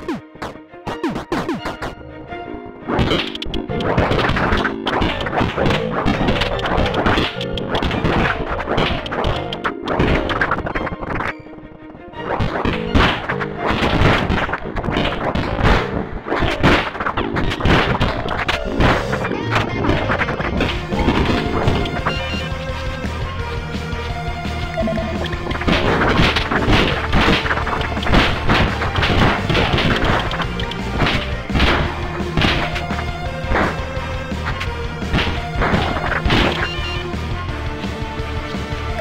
Come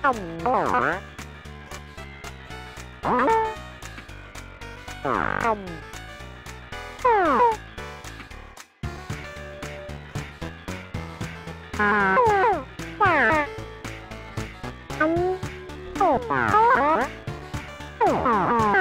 Ông Ông Ông